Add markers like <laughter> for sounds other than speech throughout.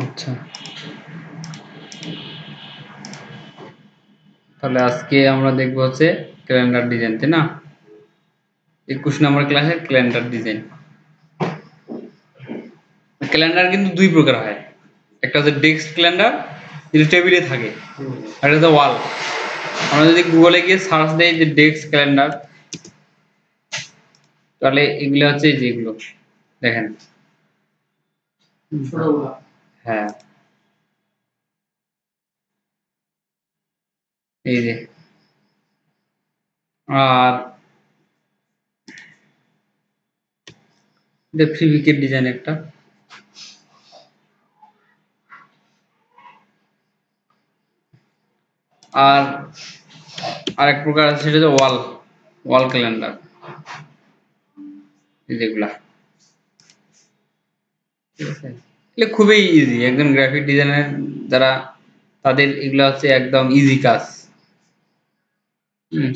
আচ্ছা। তাহলে আজকে আমরা দেখব হচ্ছে ক্যালেন্ডার ডিজাইন তাই না? একুশ নম্বর ক্লাসের ক্যালেন্ডার ডিজাইন ক্যালেন্ডার কিন্তু দুই প্রকার হয়। একটা হচ্ছে ডেস্ক ক্যালেন্ডার যেটা টেবিলে থাকে। আর একটা ওয়াল আমরা যদি গুগলে গিয়ে সার্চ দেই যে ডেস্ক ক্যালেন্ডার তাহলে এগুলো হচ্ছে যেগুলো দেখেন। ছোটগুলা হ্যাঁ। এই যে। আর এটা ফ্রি উইকেট ডিজাইন একটা। আর আরেক প্রকার আছে, সেটা হচ্ছে ওয়াল ওয়াল ক্যালেন্ডার এই যেগুলা এগুলো খুবই ইজি একজন গ্রাফিক ডিজাইনার যারা, তাদের এগুলো হচ্ছে একদম ইজি কাজ।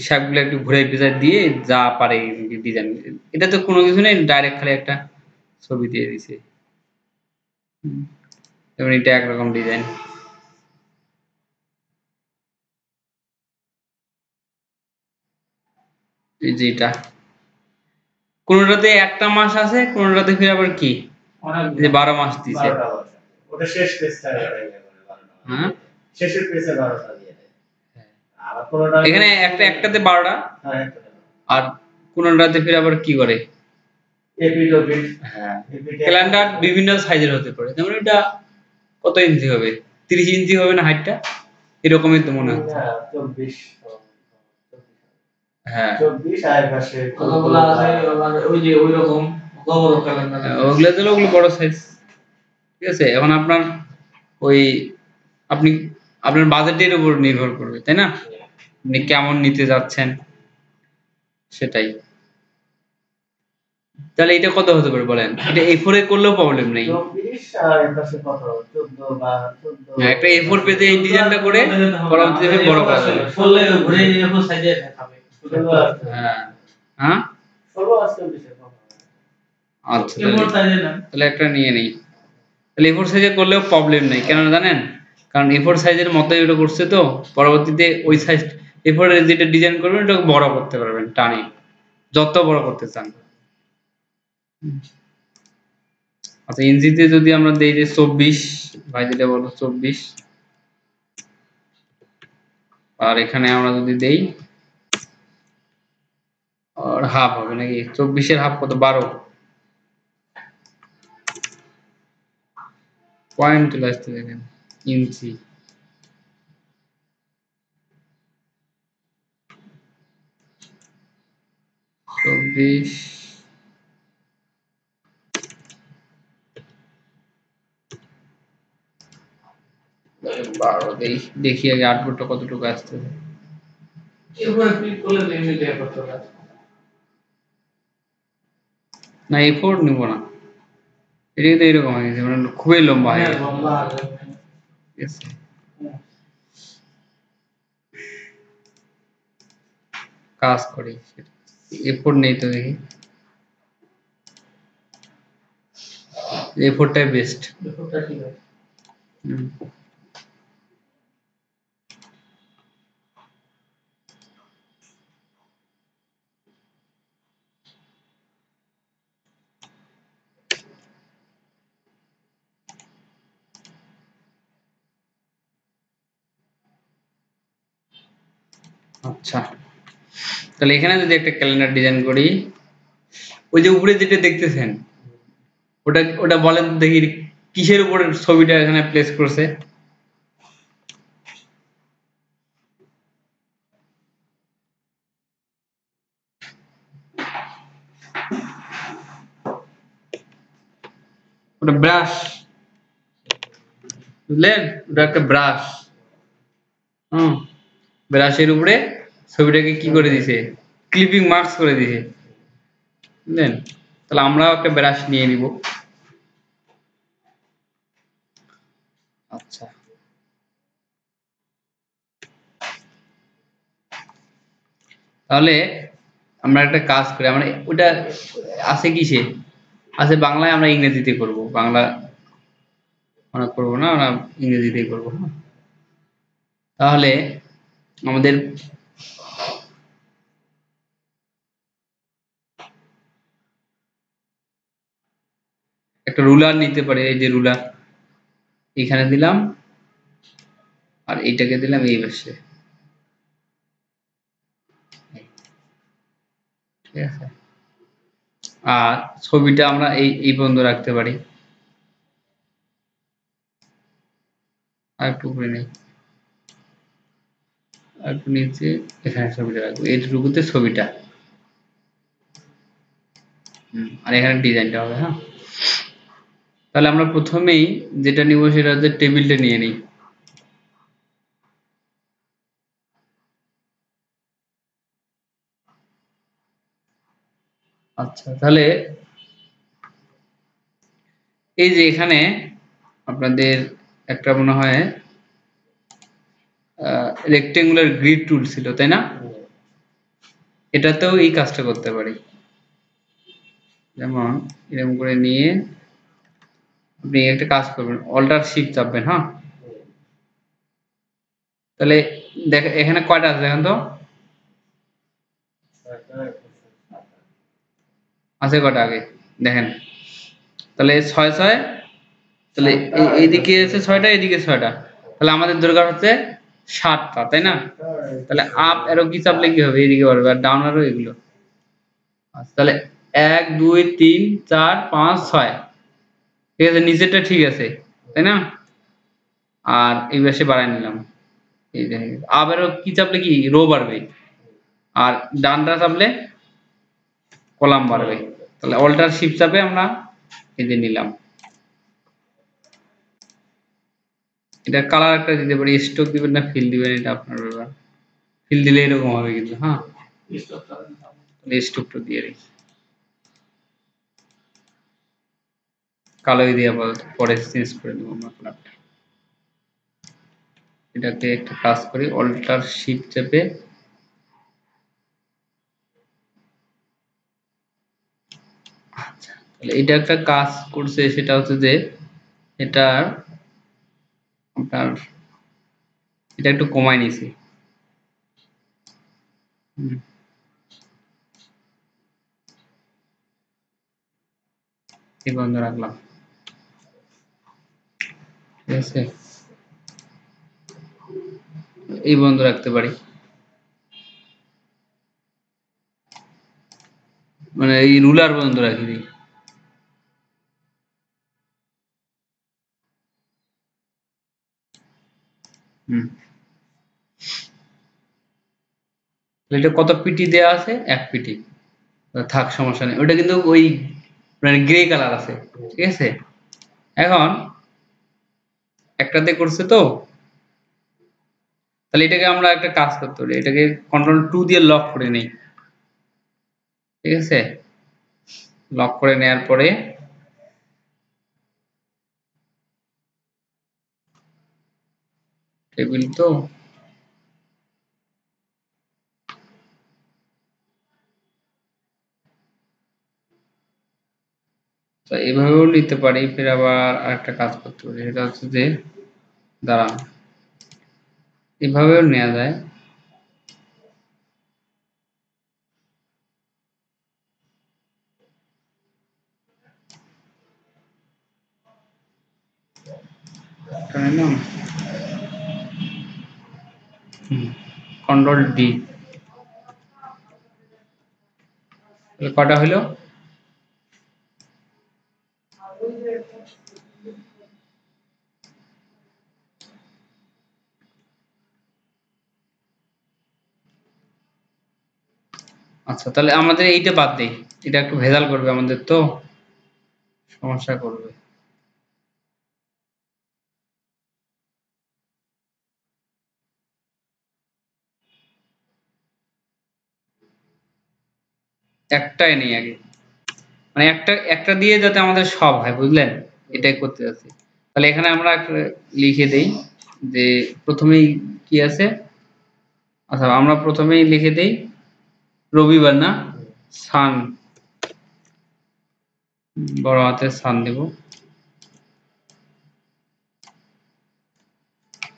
সবগুলো একটু ঘুরে ফিরে দিয়ে যা পারে ডিজাইন এটা তো কোনো কিছু নেই ডাইরেক্ট খালি একটা ছবি দিয়ে দিছে। যেমন এটা একরকম ডিজাইন এই যে এটা। কোনোটাতে একটা মাস আছে, কোনোটাতে ফির আবার কি? যে বারো মাস দিছে। ওটা শেষ পেজটা হ্যাঁ? শেষের পেজে বারোটা দিয়ে দেয়। আর কোনোটা এখানে একটা একটাতে বারোটা? হ্যাঁ। আর কোনোটাতে ফির আবার কি করে? হ্যাঁ। ক্যালেন্ডার বিভিন্ন সাইজের হতে পারে। যেমন এটা কত ইঞ্চি হবে? তিরিশ ইঞ্চি হবে না হাইটটা? এরকমই তো মনে হচ্ছে। হ্যাঁ, চব্বিশ হ্যাঁ। আর পাশে কতগুলা আছে ওই যে ওই রকম ওগুলো দিলে ওগুলো বড় সাইজ ঠিক আছে? এখন আপনার ওই আপনি আপনার বাজেটের উপর নির্ভর করবে তাই না? আপনি কেমন নিতে যাচ্ছেন সেটাই। তাহলে এটা কত হতে পারে বলেন? এটা এ ফোরে করলেও প্রবলেম নেই। হ্যাঁ, একটা এ ফোর পেজে এই ডিজাইনটা করে পরবর্তীতে বড় করা যাবে হ্যাঁ। হ্যাঁ ষোলো আর চব্বিশের কত আচ্ছা তাহলে- একটা নিয়ে নেই। তাহলে এফোর সাইজে করলেও প্রবলেম নেই কেন জানেন? কারণ এফোর সাইজের মতোই ওটা করছে তো পরবর্তীতে ওই সাইজ এফোরের যেটা ডিজাইন করবেন ওটা বড় করতে পারবেন টানে। যত বড় করতে চান। আচ্ছা ইঞ্জিতে যদি আমরা দেই যে চব্বিশ ভাই যেটা বলো চব্বিশ। আর এখানে আমরা যদি দেই আর হাফ হবে নাকি? চব্বিশের হাফ কত? বারো। পয়েন্ট চলে আসতে দেখেন ইঞ্চি চব্বিশ। বারো দেখি আগে আট ফুটটা কতটুকু আসতে না এ ফোর নিব না। এটা কিন্তু এরকম হয়ে গেছে মানে খুবই লম্বা হয়ে হ্যাঁ, গেছে। ঠিক আছে কাজ করি এ ফোর নেই তো দেখি। এ ফোরটাই বেস্ট ব্যাপারটা ঠিক আছে আচ্ছা। তাহলে এখানে যদি একটা ক্যালেন্ডার ডিজাইন করি, ওই যে উপরে যেটা দেখতেছেন, ওটা ওটা বলেন দেখি কিসের উপরে ছবিটা এখানে প্লেস করছে। ওটা ব্রাশ বুঝলেন? ওটা একটা ব্রাশ হুম। ব্রাশের উপরে ছবিটাকে কি করে দিছে? ক্লিপিং মার্কস করে দিছে। বুঝলেন? তাহলে আমরাও একটা ব্রাশ নিয়ে নিব। আচ্ছা। তাহলে আমরা একটা কাজ করি আমরা ওটা আছে কিসে? আছে বাংলায় আমরা ইংরেজিতে করব। বাংলা আমরা করব না আমরা ইংরেজিতেই করব। হ্যাঁ। তাহলে আমাদের একটা রুলার নিতে পারে, এই যে রুলার এখানে দিলাম, আর এইটাকে দিলাম এই পাশে। ঠিক আছে। আর ছবিটা আমরা এই এই পর্যন্ত রাখতে পারি। আর একটু আর একটু এখানে ছবিটা রাখব। এইটুকুতে ছবিটা। আর এখানে ডিজাইনটা হবে হ্যাঁ? তাহলে আমরা প্রথমেই যেটা নিব সেটা হচ্ছে টেবিলটা নিয়ে নিই। আচ্ছা তাহলে এই যে এখানে আপনাদের একটা মনে হয় রেক্টেঙ্গুলার গ্রিড টুল ছিল, তাই না? এটাতেও এই কাজটা করতে পারি। যেমন, এরকম করে নিয়ে আপনি একটা কাজ করবেন অল্টার শিফট চাপবেন হ্যাঁ? তাহলে দেখ এখানে কয়টা আছে দেখেন তো? আছে কটা আগে? দেখেন। তাহলে ছয় ছয় তাহলে এইদিকে আছে ছয়টা এদিকে ছয়টা। তাহলে আমাদের দরকার হচ্ছে সাতটা তাই না? তাহলে আপ এরো কি চাপলে কি হবে? এদিকে পারবে আর ডাউন আরও এগুলো। আচ্ছা, তাহলে এক দুই তিন চার পাঁচ ছয়। ঠিক আছে নিচেরটা ঠিক আছে তাই না? আর এই পাশে বাড়াই নিলাম। এই আবারও কি চাপলে কি? রো বাড়বে। আর ডানটা চাপলে কলাম বাড়বে। তাহলে অল্টার শিফট চাপে আমরা এই যে নিলাম। এটা কালার একটা দিতে পারি স্ট্রোক দিবেন না ফিল দিবেন এটা আপনার ব্যাপার। ফিল দিলে এরকম হবে কিন্তু হ্যাঁ? তাহলে স্ট্রোকটা দিয়ে রেখি কালোই দিয়ে আপাতত পরে চেঞ্জ করে দেবো আমরা কালারটা এটাকে একটা কাজ করি অল্টার শিফট চেপে আচ্ছা এটা একটা কাজ করছে, সেটা হচ্ছে যে এটার আপনার, এটা একটু কমায় নিছি। এই বন্ধ রাখলাম। এই বন্ধ রাখতে পারি। মানে এই রুলার বন্ধ রাখি হুম। এটা কত পিটি দেয়া আছে? এক পিটি। থাক, সমস্যা নেই। ওটা কিন্তু ওই মানে গ্রে কালার আছে। ঠিক আছে? এখন একটাতে করছে তো, তাহলে এটাকে আমরা একটা কাজ করতে পারি, এটাকে কন্ট্রোল টু দিয়ে লক করে নেই, ঠিক আছে? লক করে নেয়ার পরে টেবিল তো তো এভাবেও নিতে পারি ফের আবার আরেকটা কাজ করতে পারি সেটা হচ্ছে যে দাঁড়ান এভাবেও নেওয়া যায়। কন্ট্রোল ডি কটা হলো আচ্ছা তাহলে আমাদের এইটা বাদ দেই এটা একটু ভেজাল করবে আমাদের তো। সমস্যা করবে। একটাই নেই আগে। মানে একটা একটা দিয়ে যাতে আমাদের সব হয়, বুঝলেন? এটাই করতে যাচ্ছি। তাহলে এখানে আমরা লিখে দেই যে প্রথমেই কি আছে? আচ্ছা আমরা প্রথমেই লিখে দেই রবিবার না? সান। বড় হাতের সান দেব।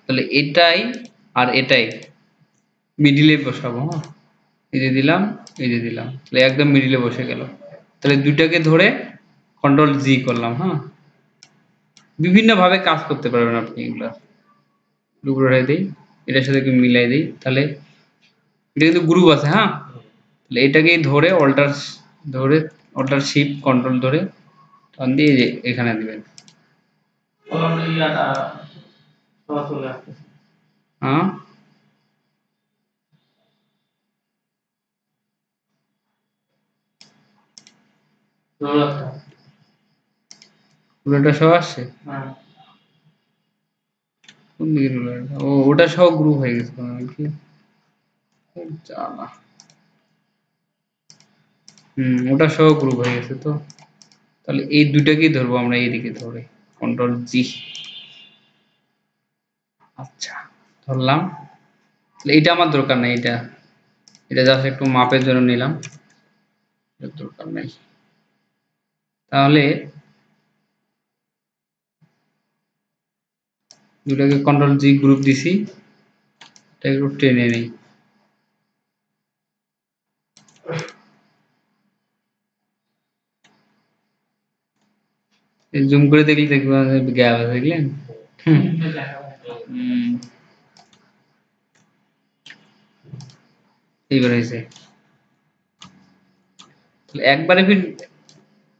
তাহলে এটাই আর এটাই। মিডিলে বসাবো হ্যাঁ? এই যে দিলাম, এই যে দিলাম। তাহলে একদম মিডিলে বসে গেল। তাহলে দুইটাকে ধরে কন্ট্রোল জি করলাম হ্যাঁ? বিভিন্ন ভাবে কাজ করতে পারবেন আপনি এগুলা। উপরে দিই, এটার সাথে মিলাই দিই। তাহলে এটা কিন্তু গ্রুপ আছে হ্যাঁ? তাহলে এটাকেই ধরে অল্টার ধরে অল্টার শিপ কন্ট্রোল ধরে টান দিয়ে এখানে দিবেন। হ্যাঁ? রোলারটা আসছে? ও, ওটা সহ গ্রুপ হয়ে গেছে। জ্বালা। হুম, ওটা সহ গ্রুপ হয়ে গেছে তো। তাহলে এই দুটাকেই ধরবো আমরা এইদিকে ধরে। কন্ট্রোল জি আচ্ছা ধরলাম। তাহলে এটা আমার দরকার নেই এটা এটা জাস্ট একটু মাপের জন্য নিলাম। দরকার নেই। তাহলে দুটাকে কন্ট্রোল জি গ্রুপ দিছি। এটা একটু টেনে নেই। জুম করে দেখলে দেখবেন গ্যাপ আছে, দেখলেন। এইবার হয়েছে। একবারে ফির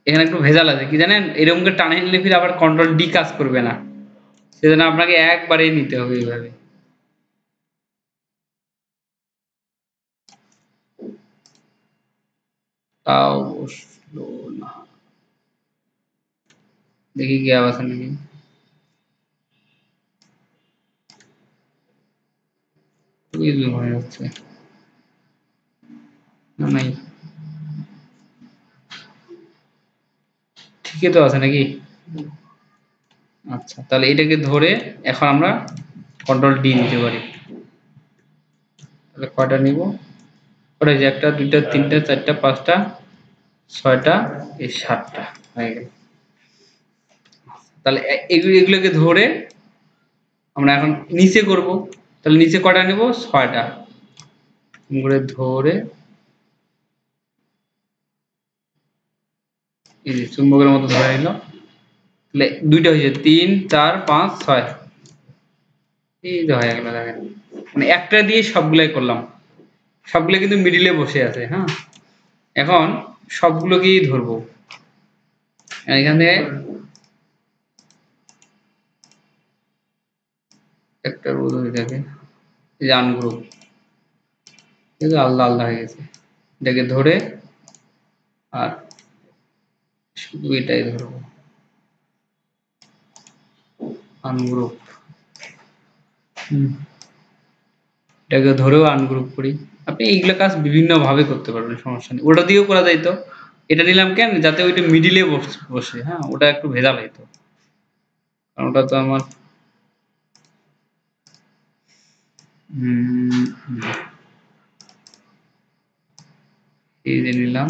এখানে একটু ভেজাল আছে, কি জানেন? এরকম করে টানে নিলে ফির আবার কন্ট্রোল ডি কাজ করবে না। সেজন্য আপনাকে একবারেই নিতে হবে এইভাবে। তাও বসল না। দেখি আওয়াজ আছে নাকি। খুবই জুম হয়ে যাচ্ছে। না, নাই। ঠিকই তো আছে নাকি? আচ্ছা তাহলে এটাকে ধরে এখন আমরা কন্ট্রোল ডি নিতে পারি। তাহলে কয়টা নিব? যে একটা, দুইটা, তিনটা, চারটা, পাঁচটা, ছয়টা, এই সাতটা। হয়ে গেল। তাহলে এগুলো, এগুলোকে ধরে আমরা এখন নিচে করব। তাহলে নিচে কটা নেব? ছয়টা। ধরে এই যে চুম্বকের মতো ধরে নিল। তাহলে দুইটা হয়েছে তিন, চার, পাঁচ, ছয়। এই যে হয়ে গেল, দেখেন। মানে একটা দিয়ে সবগুলাই করলাম। সবগুলো কিন্তু মিডিলে বসে আছে হ্যাঁ? এখন সবগুলোকেই ধরবো। এখান থেকে একটা রোদ হয়ে থাকে। এই যে আনগ্রুপ ঠিক আছে আলাদা আলাদা হয়ে গেছে। এটাকে ধরে আর শুধু এটাই ধরবো। আনগ্রুপ এটাকে ধরেও আনগ্রুপ করি। আপনি এইগুলো কাজ বিভিন্ন ভাবে করতে পারবেন, সমস্যা নেই। ওটা দিয়েও করা যাইতো। এটা নিলাম কেন? যাতে ওইটা মিডিলে বসে। হ্যাঁ ওটা একটু ভেজাল হইতো। কারণ ওটা তো আমার হুম, হুম। এই নিলাম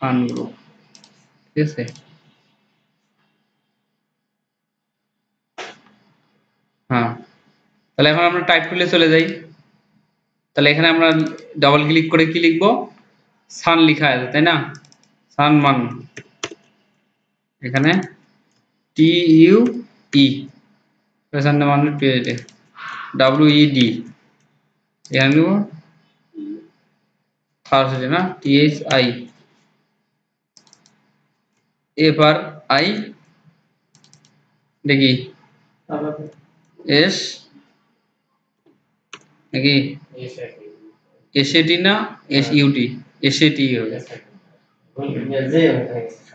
আনগ্রুপ ঠিক আছে? হ্যাঁ তাহলে এখন আমরা টাইপ টুলে চলে যাই। তাহলে এখানে আমরা ডাবল ক্লিক করে কি লিখব? সান লেখা আছে, তাই না? সান মান এখানে। টি ইউ ই পেছন মানে পেজে ডাব্লিউ ই ডি এখানে নিব ফার্স্ট আছে না T H I F R I দেখি তারপর এস নাকি এস এটি না এস ইউটি এস এটি হবে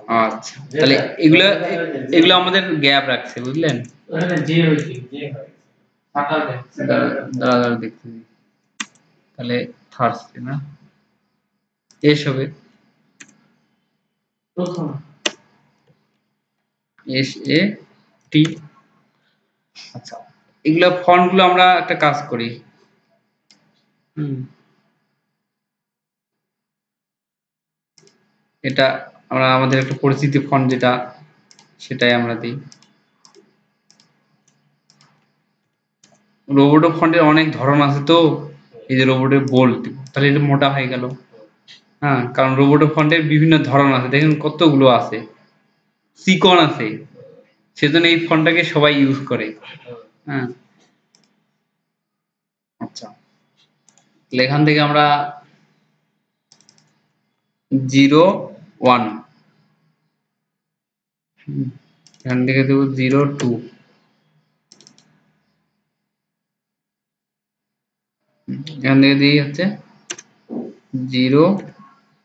আচ্ছা। তাহলে এগুলো এগুলো আমাদের গ্যাপ রাখছে বুঝলেন? তাহলে ফার্স্ট না? এস হবে। S A T. আচ্ছা এগুলো ফন্টগুলো আমরা একটা কাজ করি। হুম। এটা আমরা আমাদের একটা পরিচিতি ফন্ট যেটা, সেটাই আমরা দিই। রোবোটো ফন্টের অনেক ধরন আছে তো, এই যে রোবোটের বোল্ট তাহলে এটা মোটা হয়ে গেল। হ্যাঁ কারণ রোবোটো ফন্টের বিভিন্ন ধরন আছে, দেখেন কতগুলো আছে। সিকন আছে, সেজন্য এই ফন্টটাকে সবাই ইউজ করে। হ্যাঁ। আচ্ছা। এখান থেকে আমরা জিরো ওয়ান এখান থেকে দেবো জিরো টু এখান থেকে দিই হচ্ছে zero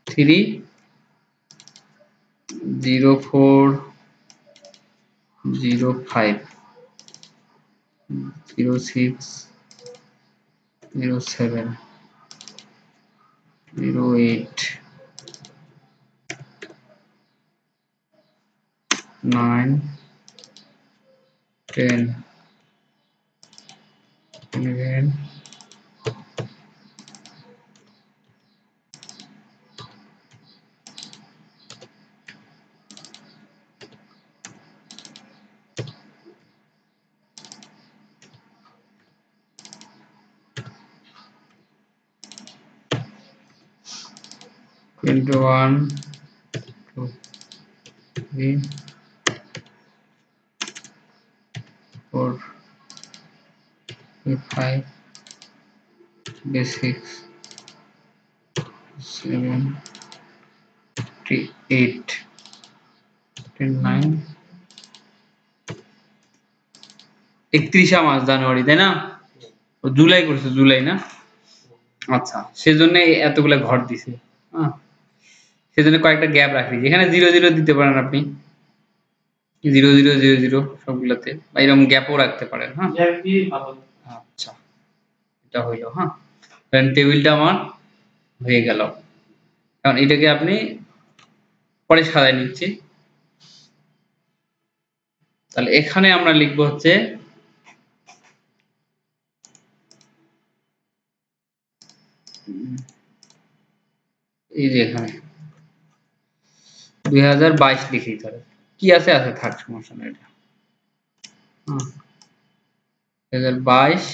three zero four zero five zero six zero seven zero eight 9 10 and again Twenty-one, two, three. b5 b6 7 8 10 9 একত্রিশা মাস জানুয়ারি, তাই না? ও জুলাই করছে, জুলাই না? আচ্ছা সেজন্য এতগুলা ঘর দিছে। হ্যাঁ সেজন্য কয়েকটা গ্যাপ রাখি। এখানে জিরো জিরো দিতে পারেন আপনি। জিরো জিরো জিরো জিরো সবগুলোতে। বা এরকম গ্যাপও রাখতে পারেন হ্যাঁ? আচ্ছা। এটা হইল হ্যাঁ? কারণ টেবিলটা আমার হয়ে গেল। কারণ এটাকে আপনি পরে সাজায় নিচ্ছি। তাহলে এখানে আমরা লিখব হচ্ছে এই যে এখানে। দুই হাজার বাইশ লিখি ধরে কি আছে? আছে, থাক, সমস্যা নেই এটা। বাইশ।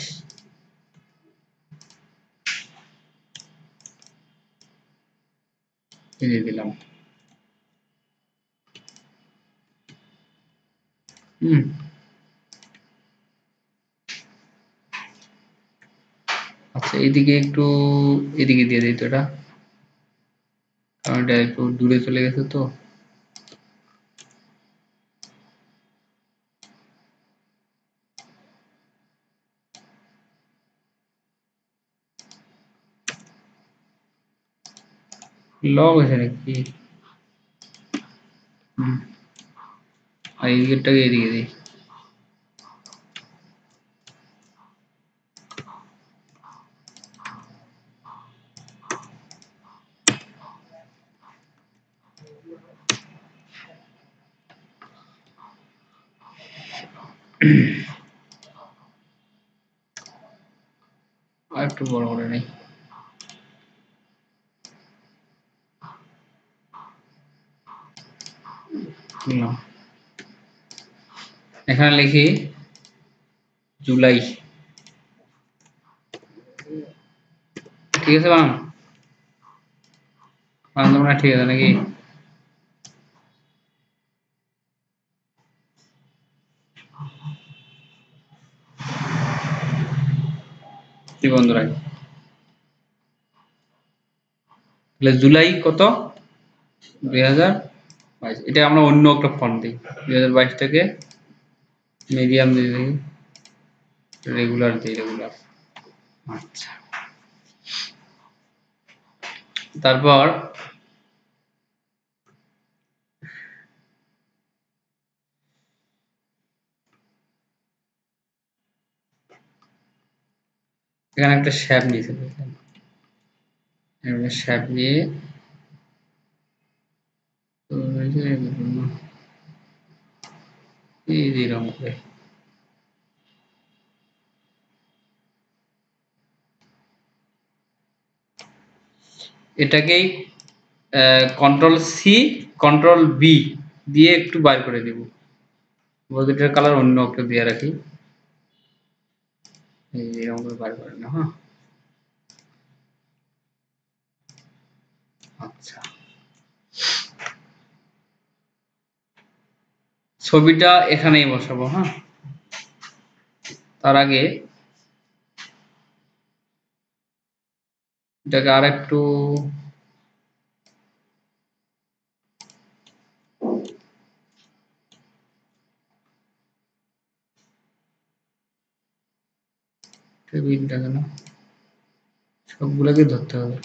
দিলাম। আচ্ছা এইদিকে একটু এদিকে দিয়ে দিই তো এটা। কারণ এটা একটু দূরে চলে গেছে তো। লগ হয়েছে নাকি হুম আর এই দিকেরটাকে এদিকে দিই আর একটু বড় করে নেই না এখানে লিখি জুলাই ঠিক আছে বানাম বানাম তোমরা ঠিক আছে নাকি কি বন্ধুরা তাহলে জুলাই কত দুই হাজার বাইশ এটা আমরা অন্য একটা ফন্ট দিই। দুই হাজার বাইশটাকে মিডিয়াম দিয়ে দিই। রেগুলার দিই রেগুলার আচ্ছা। তারপর এখানে একটা শ্যাপ নিয়েছে শ্যাপ নিয়ে এই যে এরকম করে এটাকেই কন্ট্রোল সি কন্ট্রোল বি দিয়ে একটু বার করে দিব। বডিটার কালার অন্য একটু দিয়ে রাখি। এরকম করে বার করে না হ্যাঁ। আচ্ছা। ছবিটা এখানেই বসাবো হ্যাঁ? তার আগে এটাকে আর একটু টেবিলটা কেন সবগুলোকে ধরতে হবে।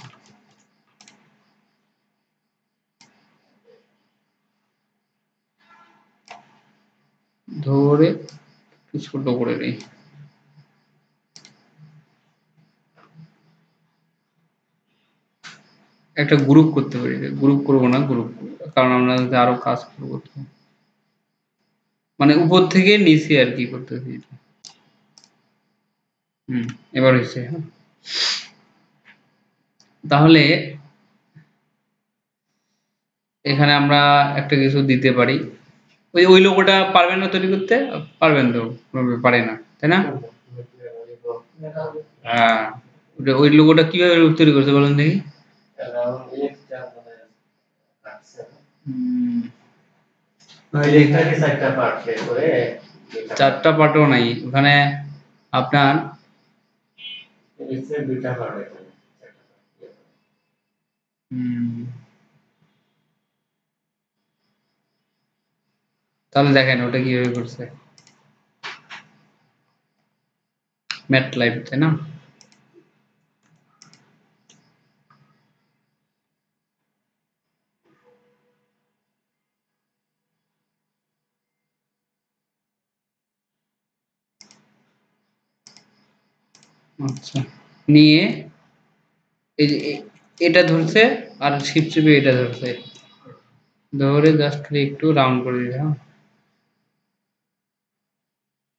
ধরে ছোট করে নিই। একটা গ্রুপ করতে পারি গ্রুপ করব না গ্রুপ কারণ আমরা আরও কাজ করব। মানে উপর থেকে নিচে আর কি করতেছি এটা। হুম, এবার হয়েছে। হ্যাঁ তাহলে এখানে আমরা একটা কিছু দিতে পারি। ওই ওই লোগোটা পারবেন না তৈরি করতে? পারবেন তো পারে না তাই না? হ্যাঁ ওই লোগোটা কীভাবে তৈরি করতে বলেন দেখি। চারটা পার্টও নাই ওখানে আপনার হুম, তাহলে দেখেন ওটা কীভাবে করছে। ম্যাট লাইভ, তাই না? আচ্ছা। নিয়ে এই যে এটা ধরছে আর শিপ এটা ধরছে। ধরে জাস্ট একটু রাউন্ড করে দিতে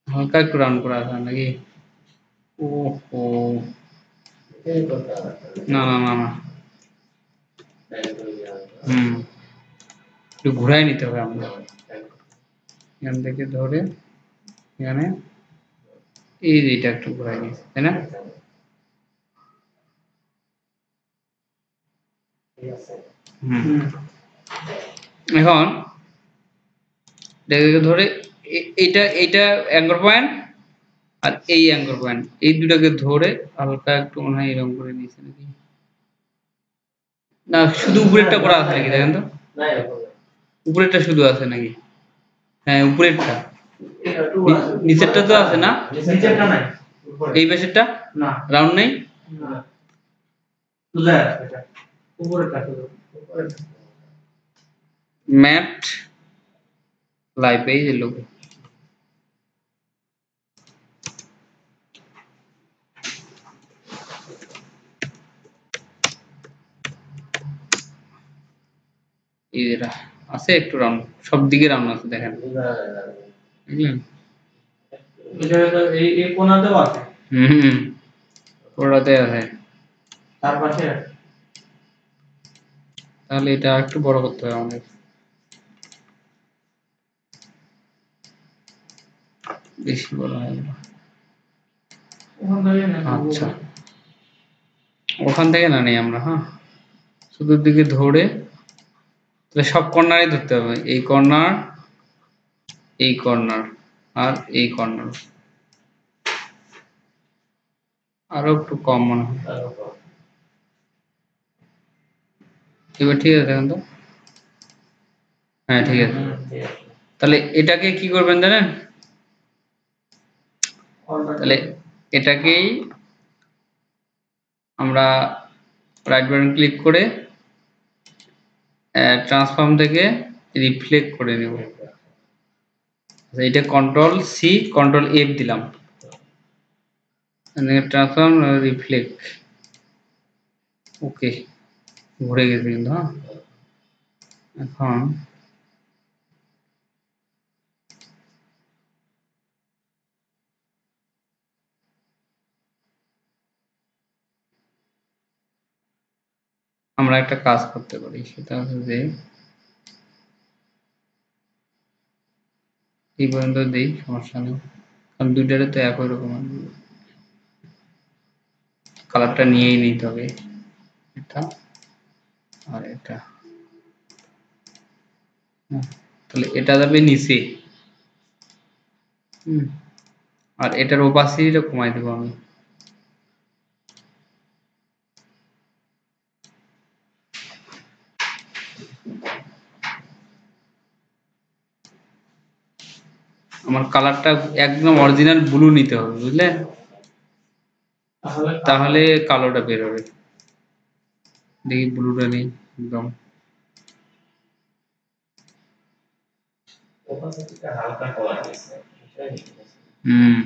হ্যাঁ হালকা একটু রাউন্ড করা আছে নাকি ওহো এই কথা না না না না হুম একটু ঘুরাই নিতে হবে আমরা এখান থেকে ধরে এখানে এই যে এটা একটু ঘুরাই নিয়েছে তাই না ঠিক আছে হুম এখন এটাকে ধরে এ- এইটা এইটা অ্যাঙ্গর পয়েন্ট আর এই অ্যাঙ্গর পয়েন্ট এই দুটাকে ধরে হালকা একটু মনে হয় এরকম করে নিয়েছে নাকি? না শুধু উপরেরটা করা আছে নাকি দেখেন তো? উপরেরটা শুধু আছে নাকি? হ্যাঁ উপরেরটা। এটা নিচেরটা তো আছে না? নিচেরটা নাই এই পাশেরটা? না। রাউন্ড নেই? এটা। ম্যাট লাইভ এই লোগো যেটা আছে একটু রাউন্ড সব দিকে রাউন্ড আছে দেখেন। বুঝলেন এই এই কোণাতেও আছে? হুম। হুম ওটাতে আছে। তার পাশে? তাহলে এটা একটু বড় করতে হবে আমাদের। বেশি বড় হয় না। আচ্ছা। ওখান থেকে না নেই আমরা হ্যাঁ। শুধু দিকে ধরে তাহলে সব কর্নারই ধরতে হবে। এই কর্নার এই কর্নার আর এই কর্নার। আরও একটু কম মনে হয়। এবার ঠিক আছে দেখেন তো? হ্যাঁ ঠিক আছে। তাহলে এটাকে কি করবেন জানেন? তাহলে এটাকেই আমরা রাইট বাটন ক্লিক করে ট্রান্সফর্ম থেকে রিফ্লেক্ট করে নেব। আচ্ছা, এটা কন্ট্রোল সি কন্ট্রোল এফ দিলাম। ট্রান্সফর্ম রিফ্লেক্ট ওকে ঘুরে গেছে কিন্তু হ্যাঁ? এখন আমরা একটা কাজ করতে পারি, সেটা হচ্ছে যে এই পর্যন্ত দিই, সমস্যা নেই। কারণ দুইটারে তো একই রকম কালারটা নিয়েই নিতে হবে। এটা আর এটা তাহলে এটা যাবে নিচে। আর এটার ওপাসিটিটা কমাই দেবো আমি। আমার কালারটা একদম অরিজিনাল ব্লু নিতে হবে বুঝলে? তাহলে কালোটা বের হবে। দেখি ব্লুটা নেই একদম? হুম।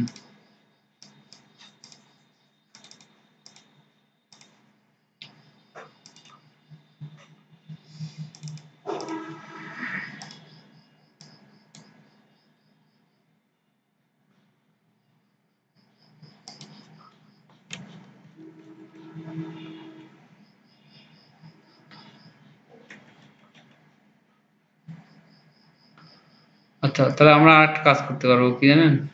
আচ্ছা তাহলে আমরা আর কাজ করতে পারব, কি জানেন?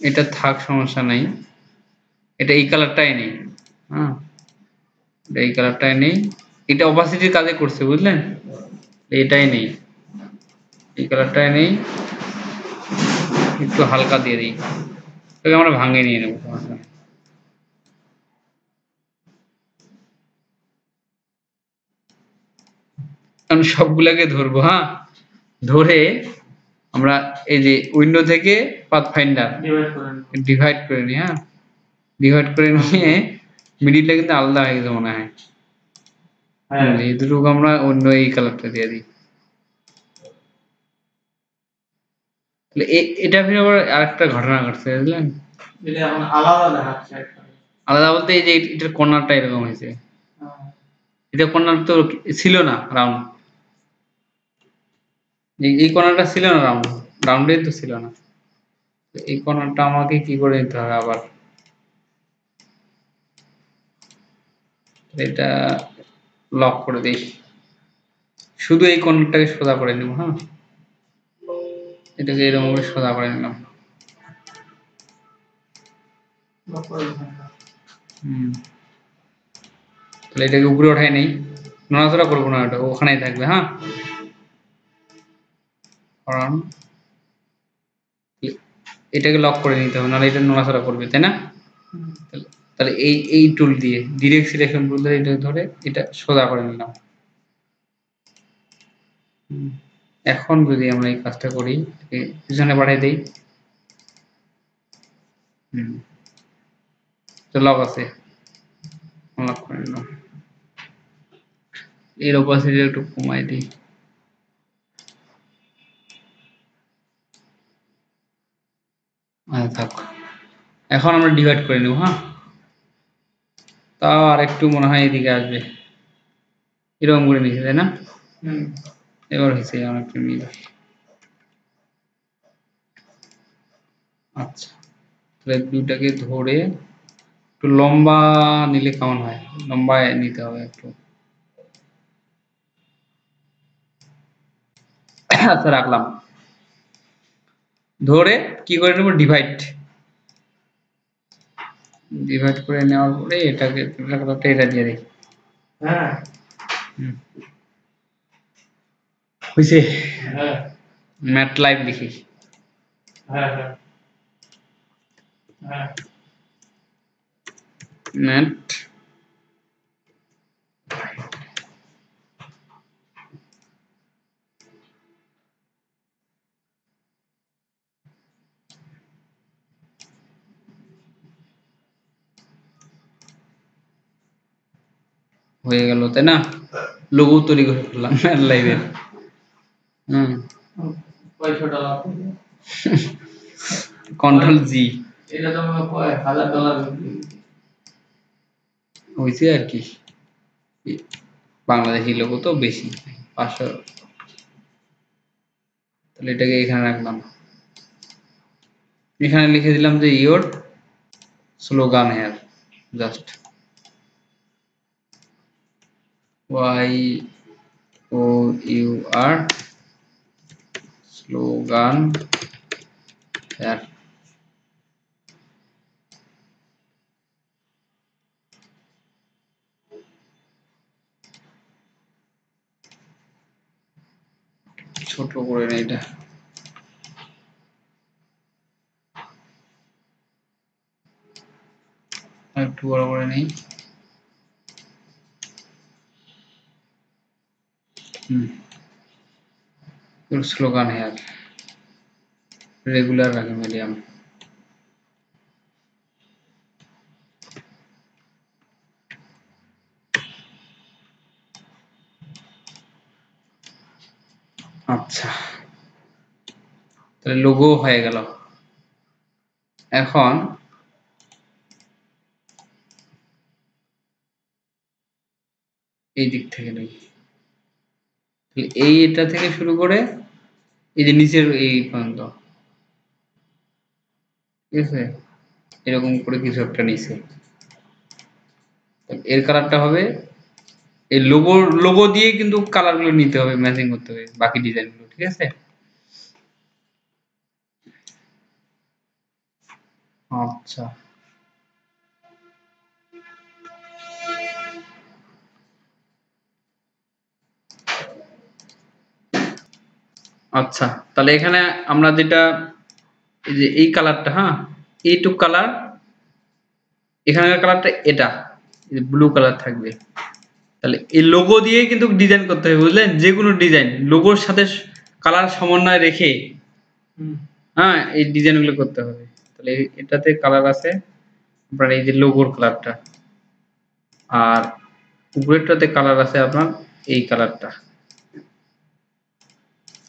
এটা থাক, সমস্যা নাই। এটা এই কালারটাই নেই হ্যাঁ? এই কালারটাই নেই। এটা অপাসিটির কাজে করছে, বুঝলেন? এটাই নেই। এই কালারটাই নেই। একটু হালকা দিয়ে দিই। তবে আমরা ভাঙে নিয়ে নেব। আমি সবগুলাকে ধরবো হ্যাঁ? ধরে আমরা এই যে উইন্ডো থেকে পাথ ফাইন্ডার ডিভাইড করে। নিই হ্যাঁ? ডিভাইড করে নিয়ে মিডিলটা কিন্তু আলাদা হয়ে গেছে মনে হয়। হ্যাঁ। এই আমরা অন্য এই কালারটা দিয়ে দিই। তাহলে এটা ফিরে আবার আরেকটা ঘটনা ঘটছে বুঝলেন? আলাদা বলতে এই যে এটার কর্নারটা এরকম হয়েছে। হ্যাঁ। এটা কর্নার তো ছিল না রাউন্ড এই কর্নারটা ছিল না রাউন্ড রাউন্ডে তো ছিল না। এই কর্নারটা আমাকে কি করে নিতে হবে আবার? এটা লক করে দিই। শুধু এই কর্নারটাকে সোজা করে নেব হ্যাঁ? এটাকে এরকম করে সোজা করে নিলাম। হুম। তাহলে এটাকে উপরে ওঠাই নেই। নড়াচড়া করব না ওটা, ওখানেই থাকবে হ্যাঁ? কারণ এটাকে লক করে নিতে হবে নাহলে এটা নড়াচড়া করবে তাই না? তাহলে এই এই টুল দিয়ে ডিরেক্ট সিলেকশন টুল দিয়ে এটা ধরে এটা সোজা করে নিলাম। এখন যদি আমরা এই কাজটা করি পিছনে পাঠিয়ে দিই। হুম। লক আছে। লক করে নিলাম। এর ওপাসিটি একটু কমাই দিই। থাক। এখন আমরা ডিভাইড করে নেব হ্যাঁ? তাও আর একটু মনে হয় এদিকে আসবে। এরকম করে নিয়েছে তাই না? এবার হয়েছে অনেকটা মিল। আচ্ছা তাহলে দুটাকে ধরে একটু লম্বা নিলে কেমন হয়? লম্বা নিতে হবে একটু। আচ্ছা রাখলাম। ধরে কি করে নেব? ডিভাইড ডিভাইড করে নেওয়ার পরে এটাকে এটা দিয়ে দিই। হ্যাঁ। হয়েছে হ্যাঁ। ম্যাট লাইভ লিখি। হ্যাঁ হ্যাঁ। হ্যাঁ। ম্যাট হয়ে গেল, তাই না? লোগো তৈরি করে ফেললাম লাইভের হুম। কন্ট্রোল জি হয়েছে আর কি। বাংলাদেশি লোগো তো বেশি, পাঁচশো। তাহলে এটাকে এখানে রাখলাম। এখানে লিখে দিলাম যে your slogan here just Y O U R slogan fair ছোট করে না এটা। একটু বড় করে নেই। স্লোগান হ্যাঁ রেগুলার রাখে মিডিয়াম আচ্ছা। তাহলে লোগো হয়ে গেল। এখন এই দিক থেকে নেই এই এটা থেকে শুরু করে এই যে নিচের এই পর্যন্ত। এরকম করে কিছু একটা নিচে। এর কালারটা হবে, এই লোগো লোগো দিয়ে কিন্তু কালারগুলো নিতে হবে ম্যাচিং করতে হবে, বাকি ডিজাইনগুলো, ঠিক আছে? আচ্ছা। আচ্ছা তাহলে এখানে আমরা যেটা এই যে এই কালারটা হ্যাঁ? এইটুক কালার এখানকার কালারটা এটা ব্লু কালার থাকবে। তাহলে এই লোগো দিয়ে কিন্তু ডিজাইন করতে হবে বুঝলেন? যে কোনো ডিজাইন লোগোর সাথে কালার সমন্বয় রেখে হ্যাঁ এই ডিজাইনগুলো করতে হবে। তাহলে এটাতে কালার আছে আপনার এই যে লোগোর কালারটা। আর উপরেরটাতে কালার আছে আপনার এই কালারটা।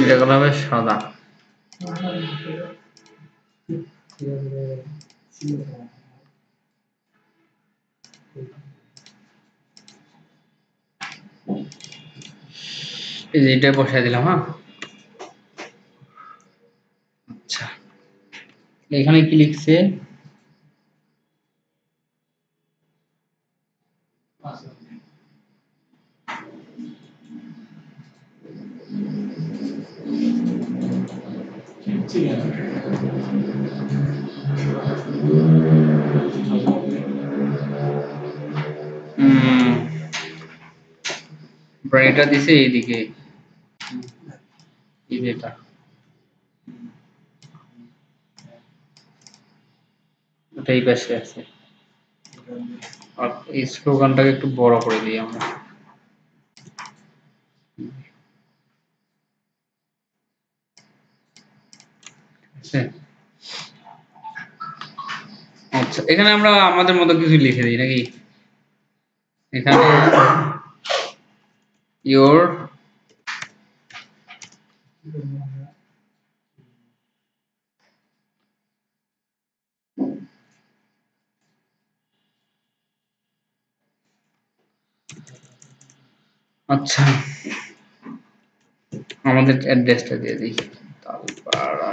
এটা করা হবে সাদা। এই যে এটা বসাই দিলাম হ্যাঁ? আচ্ছা। এখানে কি লিখছে? ঠিক আছে উম, এটা দিছে এইদিকে। এই এই পাশে আছে। আর এই স্লোগানটাকে একটু বড় করে দিই আমরা ঠিক আছে? আচ্ছা এখানে আমরা আমাদের মতো কিছু লিখে দিই, নাকি? এখানে ইয়োর আচ্ছা আমাদের অ্যাড্রেসটা দিয়ে দিই। তালপাড়া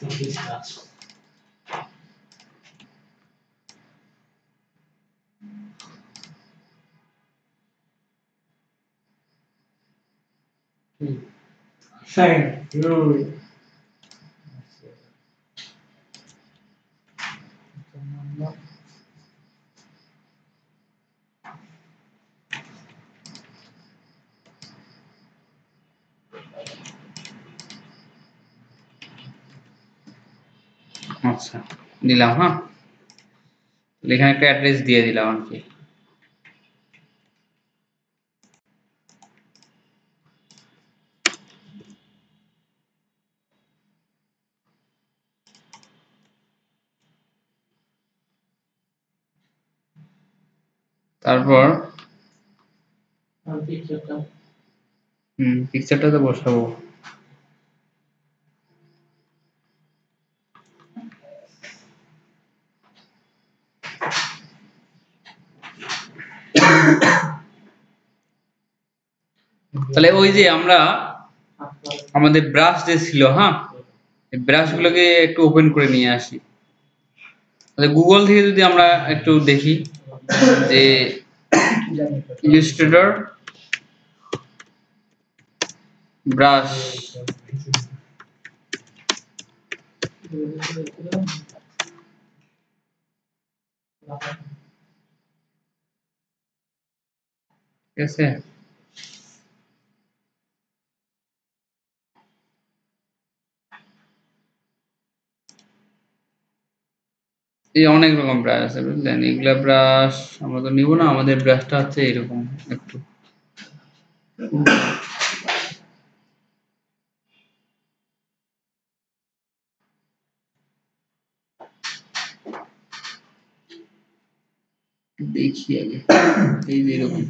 Thank you. আচ্ছা দিলাম হ্যাঁ? এখানে একটা অ্যাড্রেস দিয়ে দিলাম আর কি। তারপর? হুম পিকচারটা তো বসাবো। তাহলে ওই যে আমরা আমাদের ব্রাশ যে ছিল হ্যাঁ? ব্রাশ গুলোকে একটু ওপেন করে নিয়ে আসি। তাহলে গুগল থেকে যদি আমরা একটু দেখি যে ইলিস্ট্রেটর ব্রাশ ঠিক আছে? এই অনেক রকম ব্রাশ আছে, বুঝলেন? এগুলা ব্রাশ আমরা তো নিব না, আমাদের ব্রাশটা হচ্ছে এরকম একটু। দেখি আগে, এই যে এরকম।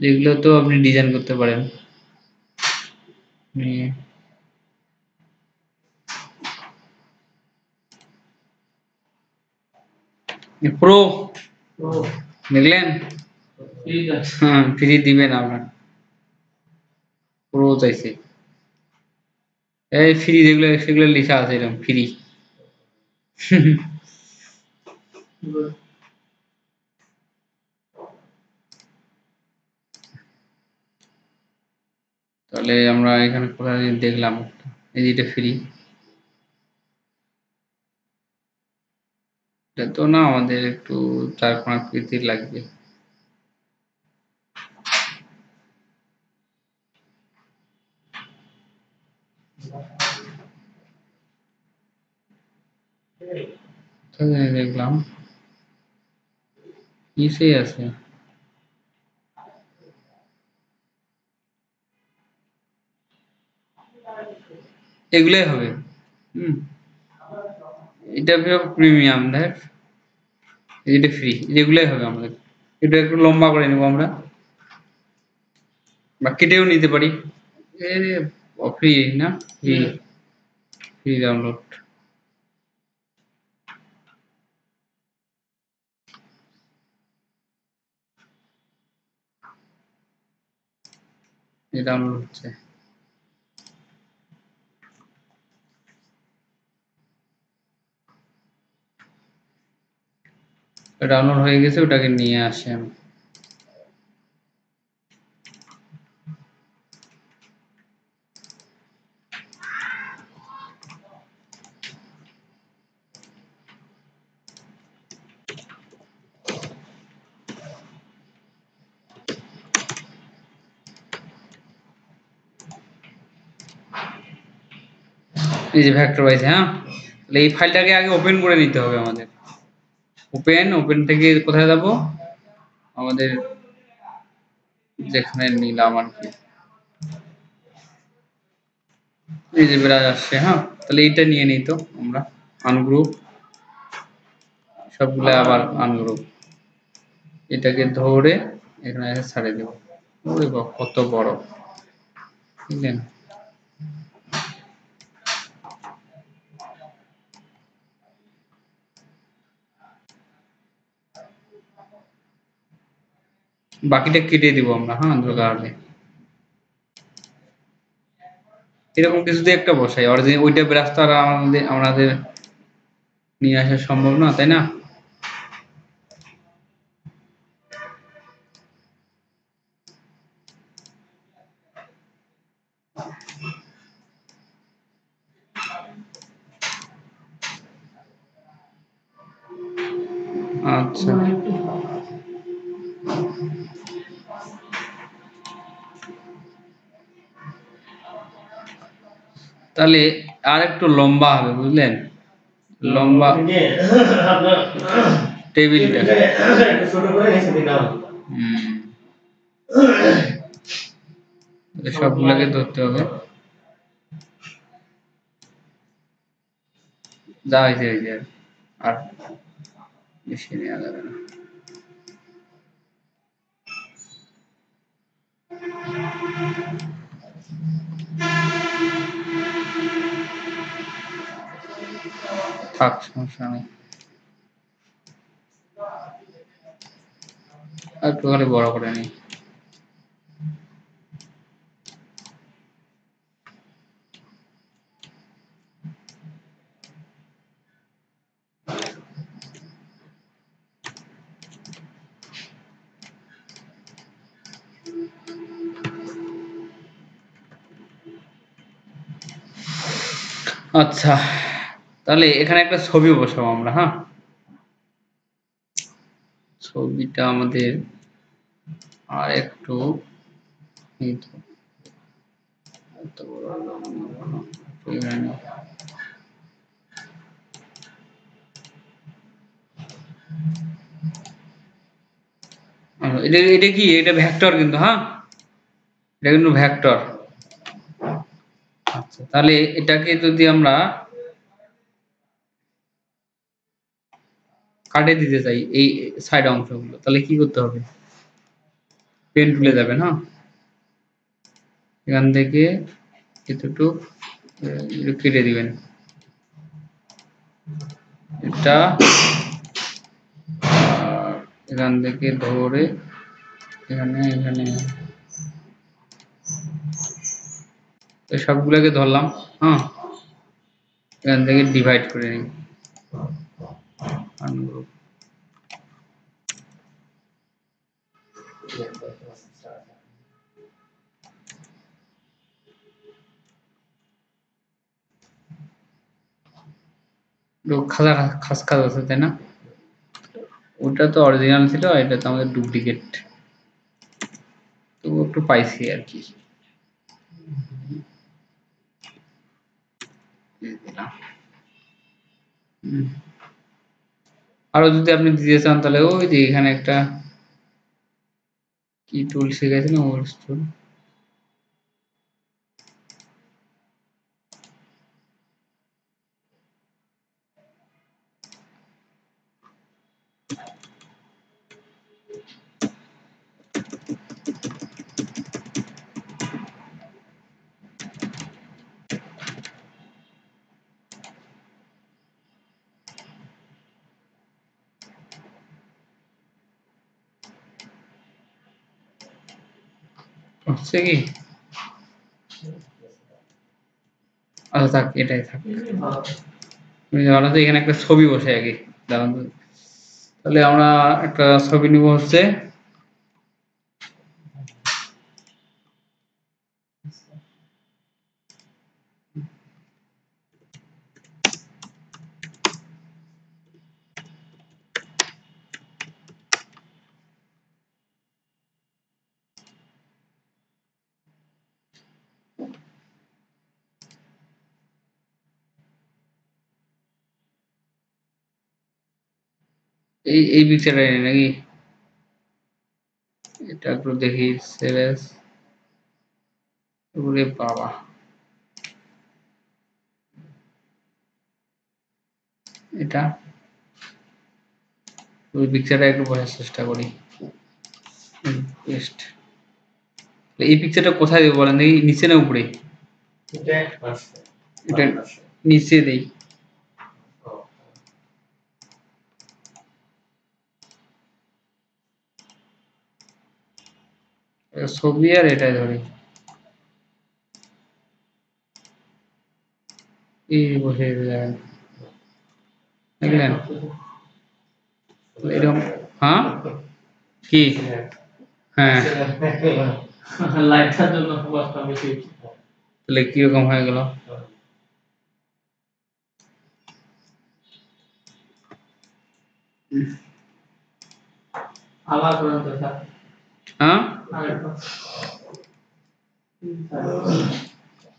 এগুলো তো আপনি ডিজাইন করতে পারেন। প্রো দেখলেন? হ্যাঁ ফ্রি দিবেন আপনার। প্রো চাইছে। এই ফ্রি যেগুলো, সেগুলো লেখা আছে এরকম ফ্রি <laughs> তাহলে আমরা এখানে কোথায় জানি দেখলাম একটা। এই যে এটা ফ্রি এটা তো না আমাদের একটু চার কোন আকৃতির লাগবে। কোথায় জানি দেখলাম? কিসে আছে? এগুলোই হবে। হুম। এটা প্রিমিয়াম দেখ। এটা ফ্রি যেগুলোই হবে আমাদের। এটা একটু লম্বা করে নেব আমরা। বা কেটেও নিতে পারি। ফ্রি না? ফ্রি ফ্রি ডাউনলোড ডাউনলোড হচ্ছে। ডাউনলোড হয়ে গেছে, ওটাকে নিয়ে আসি আমি। এই যে ভেক্টর ওয়াইজ হ্যাঁ? এই ফাইলটাকে আগে ওপেন করে নিতে হবে আমাদের। ওপেন ওপেন থেকে কোথায় যাব? আমাদের যেখানে নিলাম আর কি। এই যে বিরাজ আসছে হ্যাঁ? তাহলে এইটা নিয়ে নিই তো আমরা আনগ্রুপ সবগুলো আবার আনগ্রুপ এটাকে ধরে এখানে এসে ছাড়ে দেবো। কত বড়। বুঝলেন? বাকিটা কেটে দিব আমরা হ্যাঁ দরকার হলে এরকম কিছু দিয়ে একটা বসাই। অরিজিনাল ওইটা ব্রাশ আর আমাদের আমাদের নিয়ে আসা সম্ভব না, তাই না? তাহলে আর একটু লম্বা হবে বুঝলেন? লম্বা টেবিলটা। সবগুলোকে ধরতে হবে। যা হয়েছে হয়েছে আর। আর বেশি নেওয়া যাবে না। থাক আর বড় করে নিই। আচ্ছা। তাহলে এখানে একটা ছবি বসাবো আমরা হ্যাঁ? ছবিটা আমাদের আর একটু এটা কি? এটা ভেক্টর কিন্তু হ্যাঁ? এটা কিন্তু ভেক্টর। আচ্ছা তাহলে এটাকে যদি আমরা কাটে দিতে চাই এই সাইড অংশগুলো। তাহলে কি করতে হবে? পেন তুলে যাবেন হ্যাঁ এখান থেকে এতটুক কেটে দিবেন। এটা এখান থেকে ধরে, এখানে এখানে। সবগুলোকে ধরলাম হ্যাঁ? এখান থেকে ডিভাইড করে নিই। Ungroup. খাজা খাস খাস আছে তাই না ওটা তো অরিজিনাল ছিল এটা তো আমাদের ডুপ্লিকেট তো একটু পাইছি আর কি দিলাম। হুম। আরও যদি আপনি দিতে চান তাহলে ওই যে এখানে একটা কি টুল শিখেছেন ওর টুল হচ্ছে কি? আচ্ছা থাক, এটাই থাক। আমরা তো এখানে একটা ছবি বসে আগে দাঁড়ান। তাহলে আমরা একটা ছবি নিব হচ্ছে এই এই পিকচারটা নাকি? এটা একটু দেখি সেভেস ওরে বাবা। এটা? ওই পিকচারটা একটু বোঝার চেষ্টা করি। বেস্ট এই পিকচারটা কোথায় দেবো বলেন নিচে না উপরে? এটা। নিচে দেই। ছবি আর এটাই ধরি। এই বসে যাবেন দেখলেন? এরকম হ্যাঁ? কি? হ্যাঁ। তাহলে কীরকম হয়ে গেল? স্যার হ্যাঁ?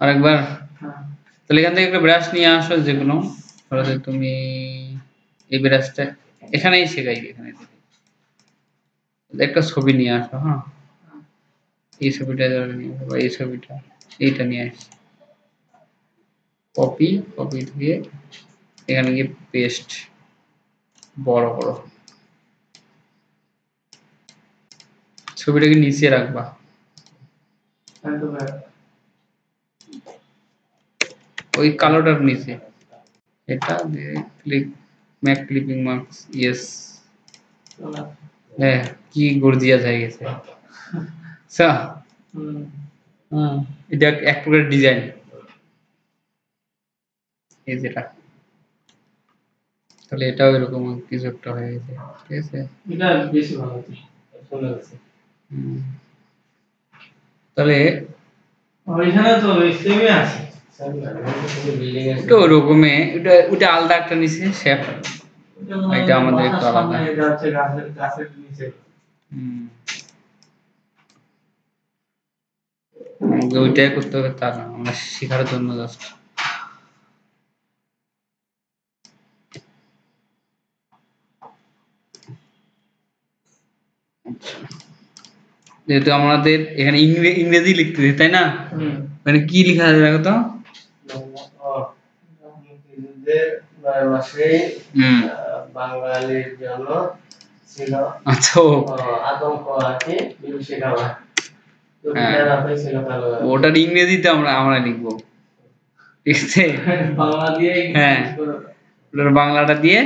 আরেকবার। তাহলে এখান থেকে একটা ব্রাশ নিয়ে আসো, যে কোনো। ধরো তুমি এই ব্রাশটা এখানেই শেখাই এখানে একটা ছবি নিয়ে আসো হ্যাঁ? এই ছবিটা ধরে নিয়ে আসো, বা এই ছবিটা, এইটা নিয়ে আসো। কপি কপি দিয়ে এখানে গিয়ে পেস্ট বড় করো ছবিটাকে নিচে রাখবা। ওই কালোটার নিচে। এটা দিয়ে click make clipping mask yes হ্যাঁ কি গর্জিয়াস হয়ে গেছে। হুম। হ্যাঁ এটা এক- প্রকার ডিজাইন এই যেটা তাহলে এটাও এরকম কিছু একটা হয়ে গেছে ঠিক আছে? এটা বেশি ভালো শুনে গেছে। তাহলে ওইখানে তো সেমই আছে। ওটা ওরকমে ওটা ওটা আলাদা একটা নিচে শেপ এটা আমাদের একটু আলাদা। আমাকে ওইটাই করতে হবে তা না আমরা শেখার জন্য জাস্ট যেহেতু আমাদের এখানে ইংরে- ইংরেজি লিখতেছি তাই না? মানে কি লেখা আছে দেখো তো? বাঙালির জন্য ছিল আচ্ছা আতঙ্ক আর কি বিভীষিকাময় হ্যাঁ। ওটার ইংরেজিতে আমরা আমরা লিখব। ঠিক আছে? হ্যাঁ। ওটার বাংলাটা দিয়ে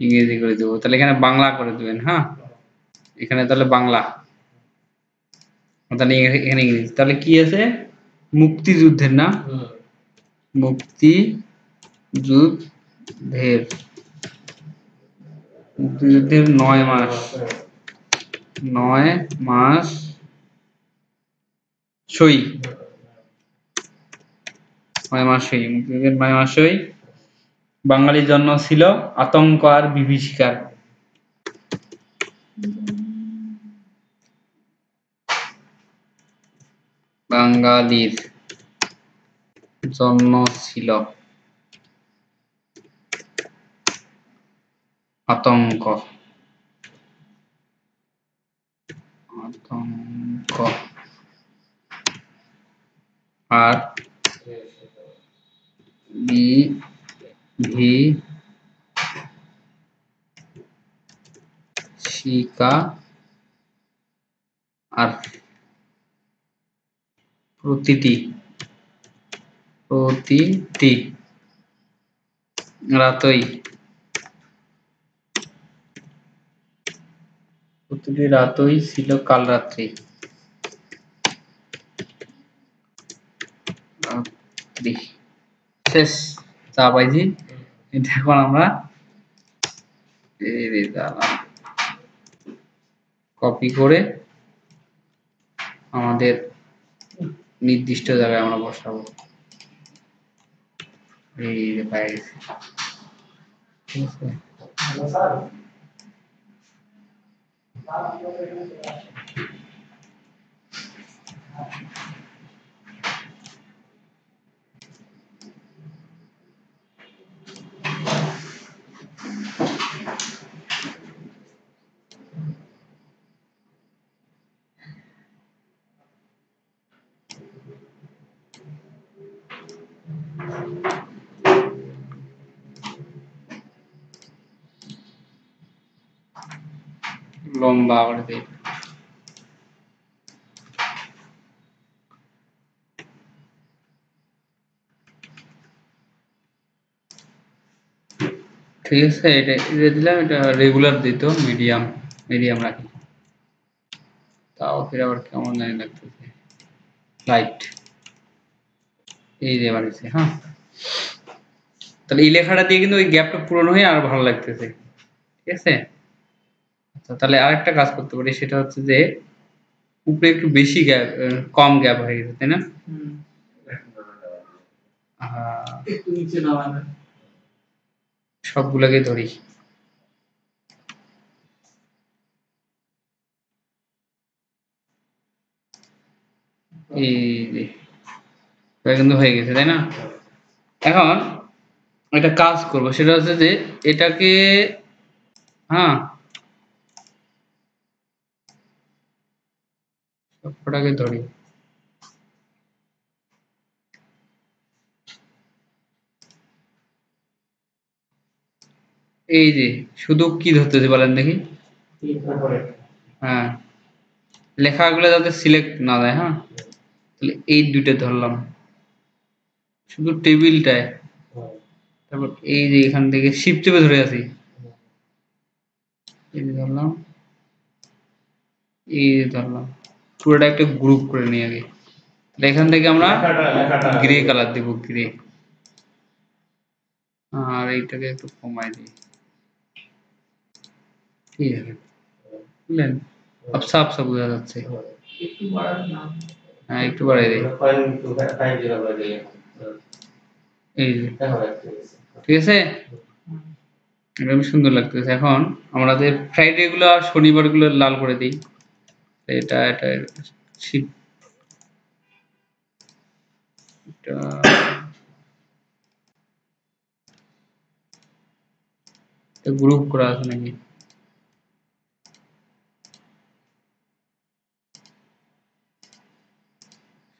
ইংরেজি করে দেবো। তাহলে এখানে বাংলা করে দেবেন হ্যাঁ? এখানে তাহলে বাংলা। তাহলে এখানে এখানে ইংরেজি তাহলে কি আছে? মুক্তিযুদ্ধের না? হুম। মুক্তি যুদ্ধের মুক্তিযুদ্ধের নয় মাস। নয় মাস সই। নয় মাস সই। মুক্তিযুদ্ধের নয় মাস সই। বাঙালির জন্য ছিল আতঙ্ক আর বিভীষিকার। বাঙালির জন্ম ছিল। আতঙ্ক। আতঙ্ক। আর বিভীষিকা আর প্রতিটি প্রতিটি রাতই প্রতিটি রাতই ছিল কাল রাত্রি। শেষ চা পাইছি এখন আমরা কপি করে আমাদের নির্দিষ্ট জায়গায় আমরা বসাবো। এই হ্যালো স্যার দিই ঠিক আছে, এটা দিলাম, এটা রেগুলার দিত মিডিয়াম মিডিয়াম রাখি। তাও ফির আবার কেমন জানি লাগতেছে। লাইট এই যে বাড়িছে হ্যাঁ? তাহলে এই লেখাটা দিয়ে কিন্তু ওই গ্যাপটা পূরণ হয়ে আর ভালো লাগতেছে। ঠিক আছে? আচ্ছা, তাহলে আরেকটা কাজ করতে পারি সেটা হচ্ছে যে উপরে একটু বেশি গ্যাপ কম গ্যাপ হয়ে গেছে তাই না? সবগুলাকে ধরি। কিন্তু হয়ে গেছে তাই না? এখন এটা কাজ করব সেটা হচ্ছে যে এটাকে হ্যাঁ সবকটাকে ধরি। এই যে, শুধু কি ধরতেছে বলেন দেখি। হ্যাঁ। লেখাগুলো যাতে সিলেক্ট না দেয় হ্যাঁ। তাহলে এই দুইটা ধরলাম। শুধু টেবিলটায়। তারপর এই যে এখান থেকে শিফট চেপে ধরে আছি। এই ধরলাম। এই ধরলাম। পুরোটা একটা গ্রুপ করে নিই আগে। তাহলে এখান থেকে আমরা গ্রে কালার দেব গ্রে আর এইটাকে একটু কমাই দিই। ঠিক আছে বুঝলেন? আবসা আবসা বোঝা যাচ্ছে। হ্যাঁ একটু বাড়াই দিই। এই যে। ঠিক আছে? একদম সুন্দর লাগতেছে। এখন আমাদের ফ্রাইডে গুলো আর শনিবারগুলো লাল করে দিই। এটা এটা এটা। গ্রুপ করা আছে নাকি?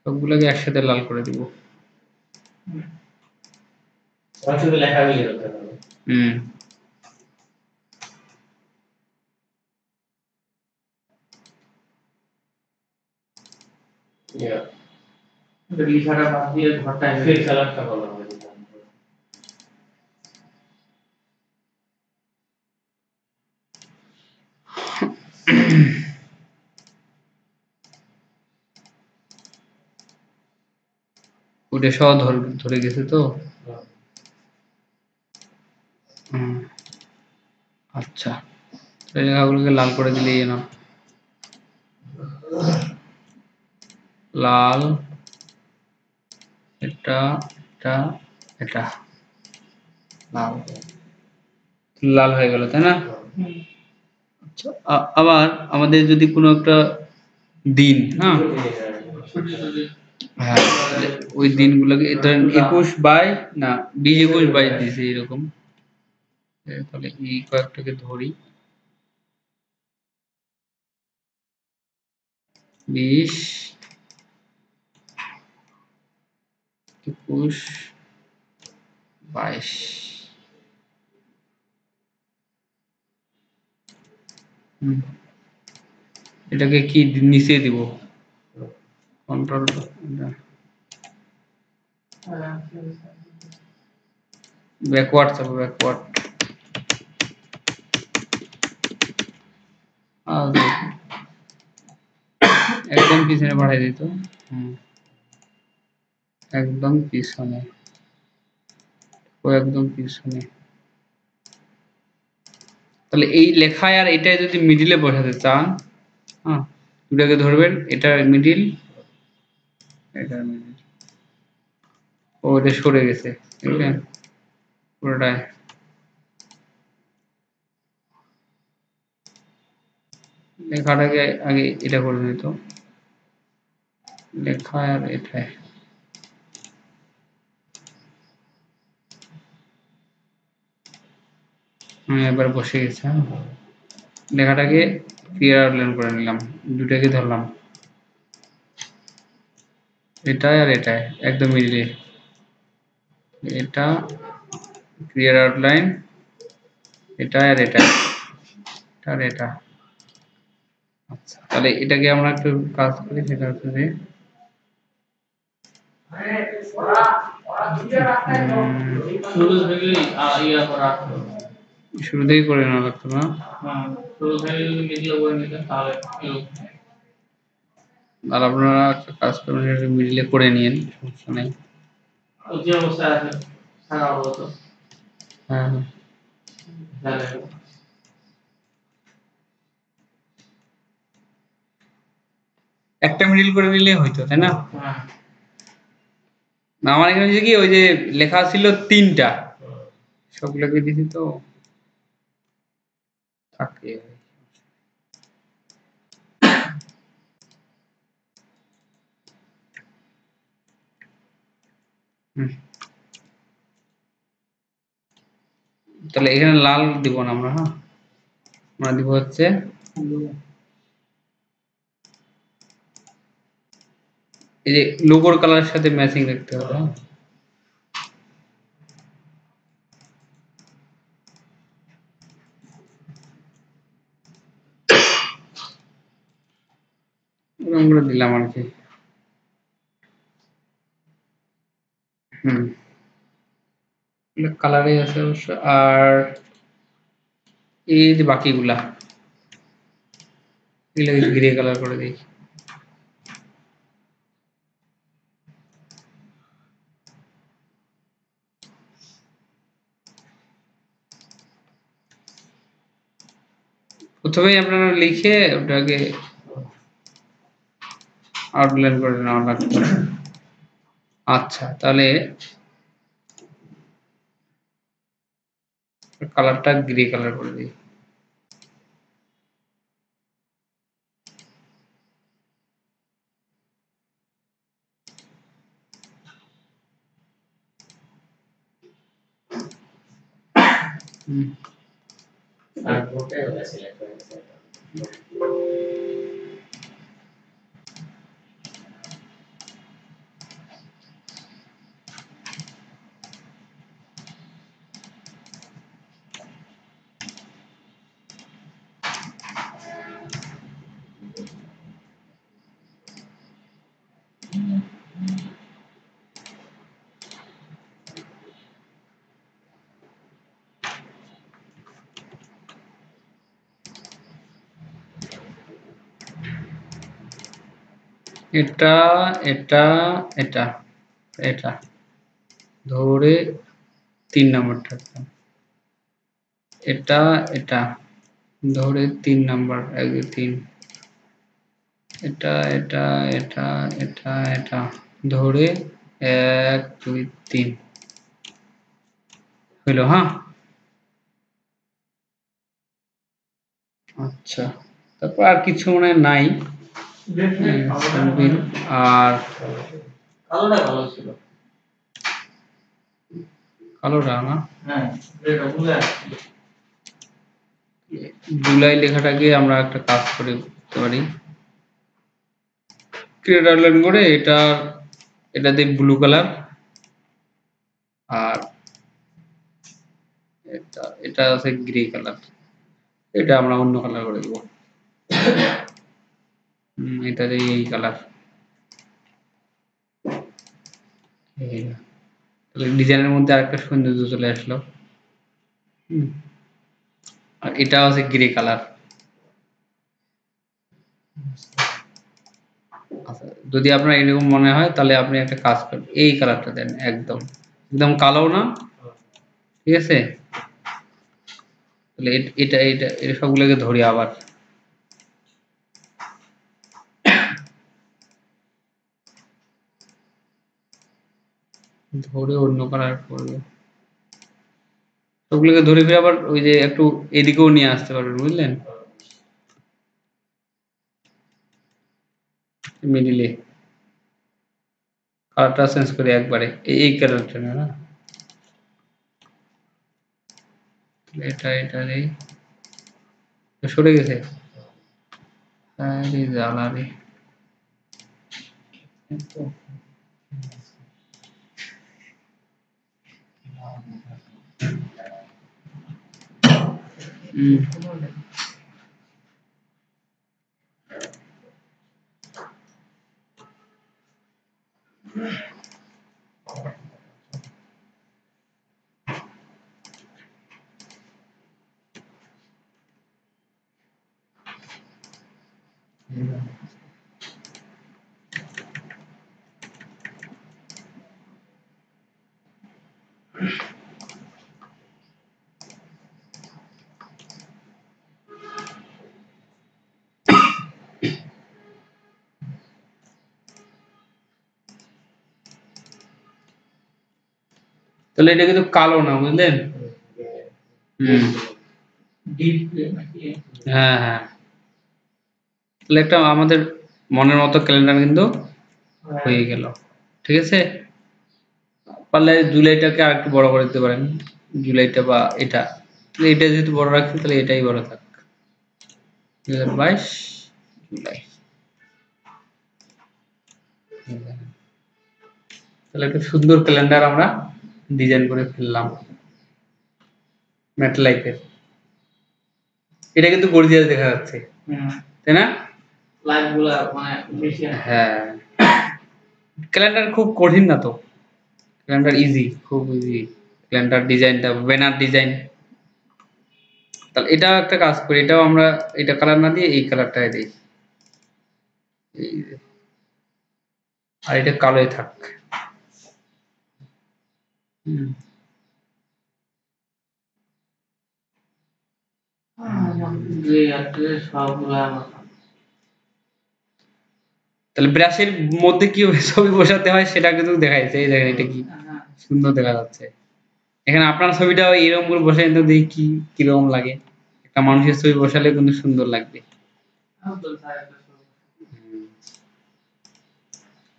সবগুলোকে একসাথে লাল করে দিব। হুম। ইয়া লিখাটা বাদ দিয়ে ঘরটা ফিল কালারটা ভালো হবে ওটা সহ ধরে ধরে গেছে তো? হুম। আচ্ছা। এই জায়গাগুলোকে লাল করে দিলেই না লাল, এটা এটা এটা। লাল। লাল হয়ে গেল, তাই না? আচ্ছা আবার আমাদের যদি কোনো একটা দিন হ্যাঁ? হ্যাঁ ওই দিনগুলোকে ধরেন একুশ বাই, না, বিশ একুশ বাই দিয়েছে এরকম। তাহলে এই কয়েকটাকে ধরি। বিশ একুশ বাইশ। এটাকে কি নিচে দিব? কন্ট্রোল ব্যাকওয়ার্ড যাব ব্যাকওয়ার্ড একদম পিছনে পাঠিয়ে দিত হুম। একদম পিছনে। ও একদম পিছনে। তাহলে এই লেখায় আর এটাই যদি মিডিলে বসাতে চান হ্যাঁ দুটাকে ধরবেন, এটা মিডিল এটা মিডিল ও, এটা সরে গেছে বুঝলেন পুরোটাই লেখাটাকে আগে এটা করে নিত লেখা আর এটাই হ্যাঁ এবার বসে গেছে হ্যাঁ। লেখাটাকে ক্লিয়ার আউটলাইন করে নিলাম দুটাকে ধরলাম। এটাই আর এটাই একদম মিডিলে এটা ক্লিয়ার আউটলাইন এটা আর এটা এটা আর এটা। আচ্ছা তাহলে এটাকে আমরা একটু কাজ করি সেটা হচ্ছে যে শুরু থেকে আ- ইয়া করা। শুরুতেই করে নেওয়া লাগতো না। হ্যাঁ আর আপনারা একটা কাজ করবেন সেটা মিডিলে করে নিন সমস্যা নেই। হ্যাঁ। হ্যাঁ। একটা মিডিল করে নিলেই হইতো তাই না? হ্যাঁ। না, আমার এখানে কি ওই যে লেখা ছিল তিনটা। সবগুলোকে দিছি তো। थक गया তাহলে এখানে লাল দিব না আমরা হ্যাঁ আমরা দিব হচ্ছে এই যে লোগোর কালারের সাথে ম্যাচিং রাখতে হবে হ্যাঁ এরকম দিলাম আর কি। কালারে আছে অবশ্য। আর এই যে বাকিগুলা গ্রে কালার করে দিই। প্রথমেই আপনারা লিখে ওটাকে আউটলাইন করে নেওয়া লাগবে। আচ্ছা তাহলে কালারটা গ্রে কালার করে দিই। হুম আর ভোটে সিলেক্ট হয়ে এটা এটা এটা এটা। ধরে তিন নাম্বারটা। এটা এটা। ধরে তিন নাম্বার এক, দুই, তিন। এটা এটা এটা এটা এটা। ধরে এক, দুই, তিন। হইল হ্যাঁ? আচ্ছা। তারপর আর কিছু মনে নাই। আর কালোটা ভালো ছিল। কালোটা না? হ্যাঁ জুলাই লেখাটাকে আমরা একটা কাজ করে করতে পারি। ক্রিয়েট আউটলাইন করে এটা এটা দিয়ে ব্লু কালার আর এটা এটা আছে গ্রে কালার এটা আমরা অন্য কালার করে দেবো। এটা এই কালার তাহলে ডিজাইনের মধ্যে আরেকটা সৌন্দর্য চলে আসলো। আর এটা আছে গ্রে কালার আচ্ছা যদি আপনার এরকম মনে হয়, তাহলে আপনি একটা কাজ করেন এই কালারটা দেন, একদম। একদম কালো না? ঠিক আছে? তাহলে এটা এটা এটা সবগুলোকে ধরি আবার। ধরে অন্য কালার করবে। সবগুলোকে ধরে ফিরে আবার ওই যে একটু এদিকেও নিয়ে আসতে পারবেন বুঝলেন? মিডিলে কালারটা চেঞ্জ করে একবারে, এই কালারটা না না? এটা এটা রে সরে গেছে? জ্বালা রে হুম তাহলে এটা কিন্তু কালো না বুঝলেন? হুম। হ্যাঁ হ্যাঁ। তাহলে একটা আমাদের মনের মতো ক্যালেন্ডার কিন্তু হয়ে। গেল ঠিক আছে? পারলে জুলাইটাকে আর একটু বড় করে দিতে পারেন জুলাইটা বা এটা। এটা যেহেতু বড় রাখছি তাহলে এটাই বড় থাক। দুই হাজার বাইশ জুলাই। তাহলে একটা সুন্দর ক্যালেন্ডার আমরা ডিজাইন করে ফেললাম ম্যাটলাইকের এটা কিন্তু গর্জিয়াস দেখা যাচ্ছে। তাই না? লাইটগুলা মানে বেশি হ্যাঁ। ক্যালেন্ডার খুব কঠিন না তো। ক্যালেন্ডার ইজি খুব ইজি ক্যালেন্ডার ডিজাইনটা ব্যানার ডিজাইন তাহলে এটাও একটা কাজ করি এটাও আমরা এটা কালার না দিয়ে এই কালারটাই দিই। এই আর এটা কালোই থাক। সবগুলা তাহলে ব্রাশের মধ্যে কি ছবি বসাতে হয় সেটা কিন্তু দেখাইছে। এই দেখেন এটা কি সুন্দর দেখা যাচ্ছে। এখানে আপনার ছবিটা এরকম করে বসে কিন্তু দেখি কি কীরকম লাগে। একটা মানুষের ছবি বসালে কিন্তু সুন্দর লাগবে।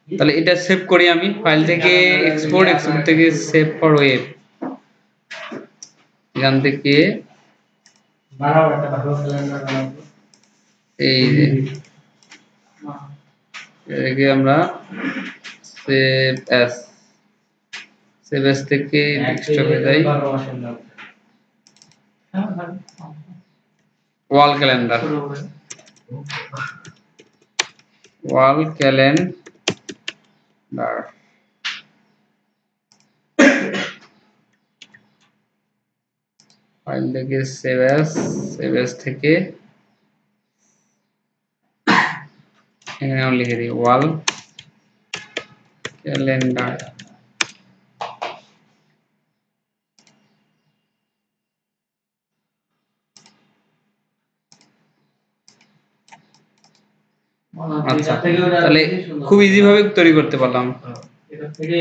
তাহলে এটা সেভ করি আমি ফাইল থেকে এক্সপোর্ট এক্সপোর্ট থেকে সেভ ফর ওয়েব এখান থেকে এই এটাকে আমরা সেভ অ্যাস সেভ অ্যাস থেকে ডেস্কটপে যাই। Wall calendar wall calendar file থেকে সেভ অ্যাস সেভ অ্যাস থেকে এখানে লিখে দিই ওয়াল ক্যালেন্ডার। আচ্ছা তাহলে খুব ইজি ভাবে তৈরি করতে পারলাম। থেকে